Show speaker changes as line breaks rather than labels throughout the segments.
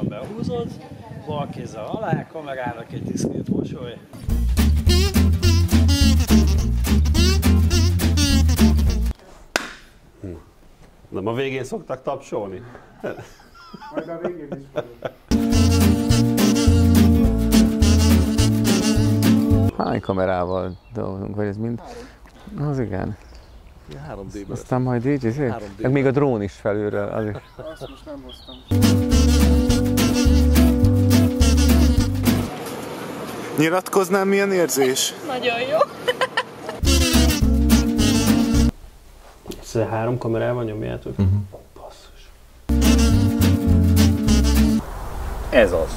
húzod, bal kézzel alá, kamerának egy diszkrét mosoly.
Nem a végén szoktak tapsolni?
Majd a végén is fogok.
Hány kamerával dolgozunk, vagy ez mind? Az igen.
3D-ben.
Aztán majd így,
3D-ben.
meg még a drón is felülről. Azért.
Azt most nem hoztam. Nyilatkoznám, milyen érzés?
Nagyon jó.
Ezt három kamerával nyomjátok? Uh-huh. Basszus. Ez az.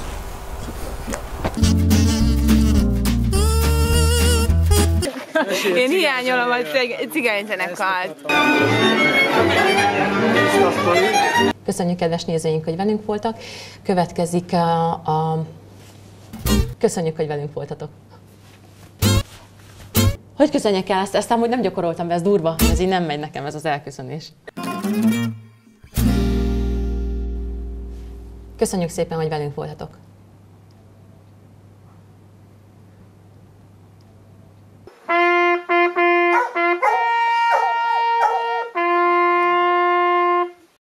Én hiányolom a cig- cigányzenekart.
Köszönjük kedves nézőink, hogy velünk voltak. Következik a, a... Köszönjük, hogy velünk voltatok. Hogy köszönjek el ezt? Ezt amúgy nem gyakoroltam be, ez durva. Ez így nem megy nekem, ez az elköszönés. Köszönjük szépen, hogy velünk voltatok.